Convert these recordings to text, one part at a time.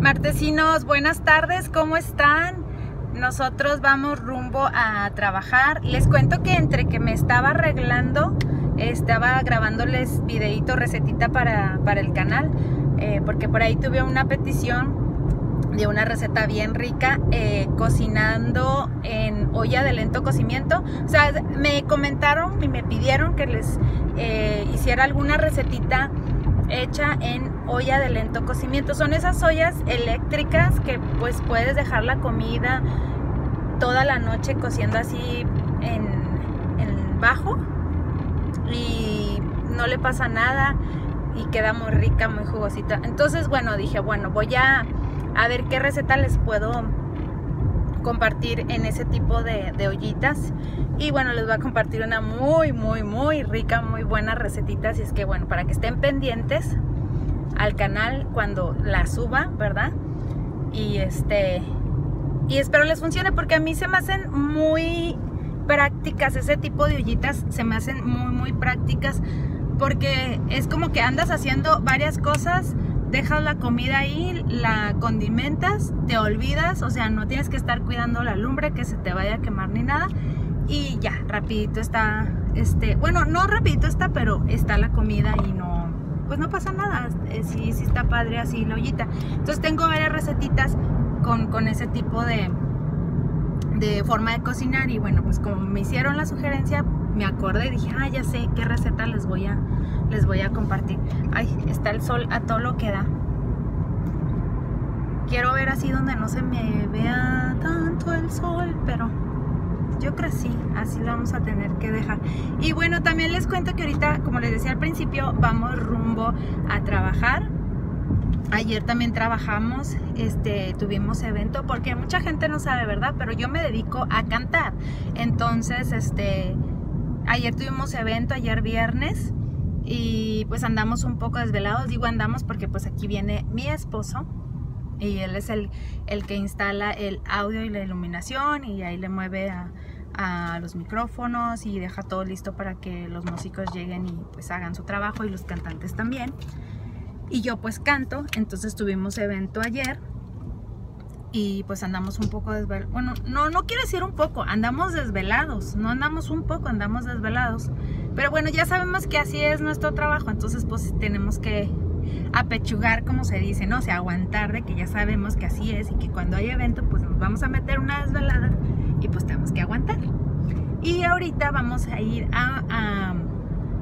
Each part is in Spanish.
Martesinos, buenas tardes, ¿cómo están? Nosotros vamos rumbo a trabajar. Les cuento que entre que me estaba arreglando, estaba grabándoles videito, recetita para, para el canal, eh, porque por ahí tuve una petición de una receta bien rica, eh, cocinando en olla de lento cocimiento. O sea, me comentaron y me pidieron que les eh, hiciera alguna recetita hecha en olla de lento cocimiento. Son esas ollas eléctricas que pues puedes dejar la comida toda la noche cociendo así en, en bajo y no le pasa nada y queda muy rica, muy jugosita. Entonces, bueno, dije, bueno, voy a, a ver qué receta les puedo compartir en ese tipo de, de, ollitas. Y bueno les voy a compartir una muy muy muy rica muy buena recetita. Así es que bueno para que estén pendientes al canal cuando la suba verdad y este y espero les funcione porque a mí se me hacen muy prácticas ese tipo de ollitas. Se me hacen muy muy prácticas porque es como que andas haciendo varias cosas dejas la comida ahí, la condimentas, te olvidas, o sea, no tienes que estar cuidando la lumbre que se te vaya a quemar ni nada. Y ya, rapidito está, este, bueno, no rapidito está, pero está la comida y no, pues no pasa nada. Eh, sí, sí está padre así la ollita. Entonces tengo varias recetitas con, con ese tipo de, de forma de cocinar y bueno, pues como me hicieron la sugerencia, me acordé y dije, ah, ya sé qué receta les voy a, les voy a compartir. Ay, está el sol a todo lo que da. Quiero ver así donde no se me vea tanto el sol, pero yo sí, así lo vamos a tener que dejar. Y bueno, también les cuento que ahorita, como les decía al principio, vamos rumbo a trabajar. Ayer también trabajamos, este, tuvimos evento, porque mucha gente no sabe, ¿verdad? Pero yo me dedico a cantar. Entonces, este, ayer tuvimos evento, ayer viernes, y pues andamos un poco desvelados, digo andamos porque pues aquí viene mi esposo y él es el, el que instala el audio y la iluminación y ahí le mueve a, a, los micrófonos y deja todo listo para que los músicos lleguen y pues hagan su trabajo y los cantantes también. Y yo pues canto, entonces tuvimos evento ayer y pues andamos un poco desvelados. Bueno, no, no quiero decir un poco, andamos desvelados, no andamos un poco, andamos desvelados. Pero bueno, ya sabemos que así es nuestro trabajo, entonces pues tenemos que apechugar, como se dice, ¿no? O sea, aguantar de que ya sabemos que así es y que cuando hay evento pues nos vamos a meter una desvelada y pues tenemos que aguantar. Y ahorita vamos a ir a, a,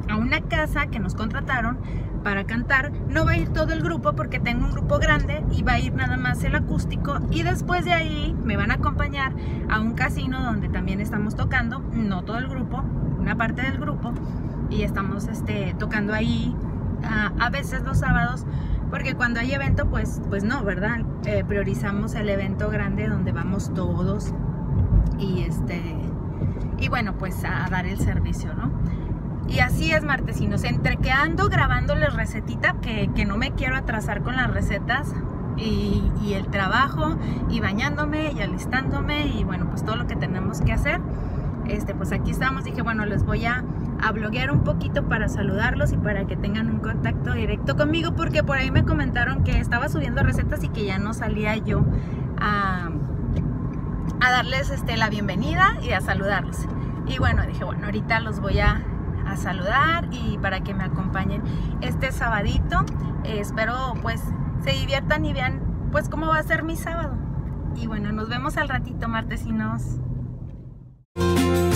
a una casa que nos contrataron para cantar. No va a ir todo el grupo porque tengo un grupo grande y va a ir nada más el acústico y después de ahí me van a acompañar a un casino donde también estamos tocando, no todo el grupo, una parte del grupo y estamos este, tocando ahí a, veces los sábados porque cuando hay evento pues, pues no, ¿verdad? Eh, priorizamos el evento grande donde vamos todos y este y bueno pues a dar el servicio, ¿no? Y así es, martesinos. Entre que ando grabándoles recetita, que, que no me quiero atrasar con las recetas, y, el trabajo, y bañándome, y alistándome, y bueno, pues todo lo que tenemos que hacer. Este, pues aquí estamos. Dije, bueno, les voy a, a bloguear un poquito para saludarlos y para que tengan un contacto directo conmigo, porque por ahí me comentaron que estaba subiendo recetas y que ya no salía yo a, a darles este, la bienvenida y a saludarlos. Y bueno, dije, bueno, ahorita los voy a a saludar y para que me acompañen este sabadito. Eh, espero pues se diviertan y vean pues cómo va a ser mi sábado. Y bueno, nos vemos al ratito, martesinos. Thank you.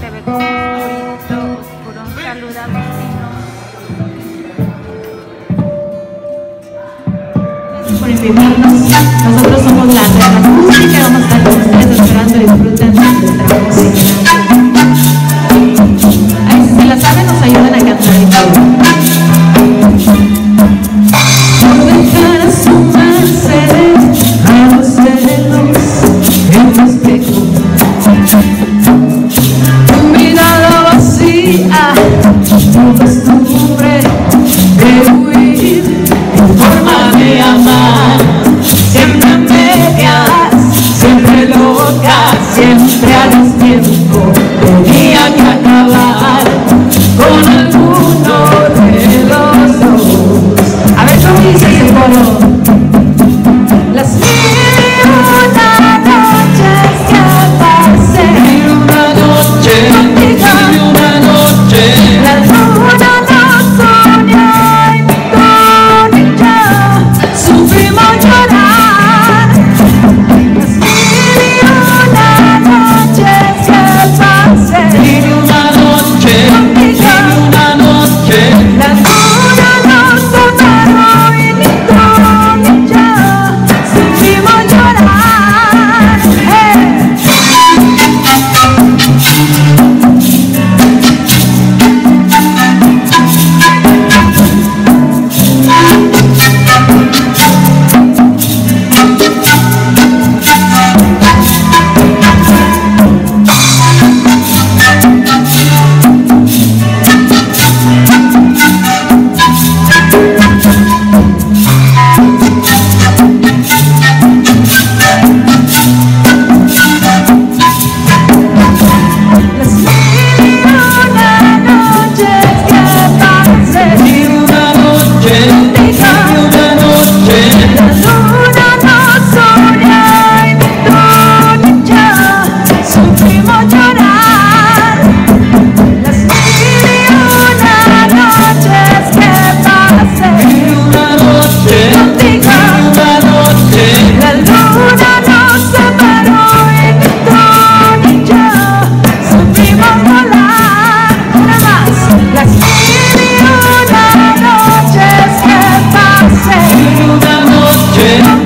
Se ve como oscuro, saluda. Nosotros somos la reina música, vamos a estar esperando y disfruten we. Yeah.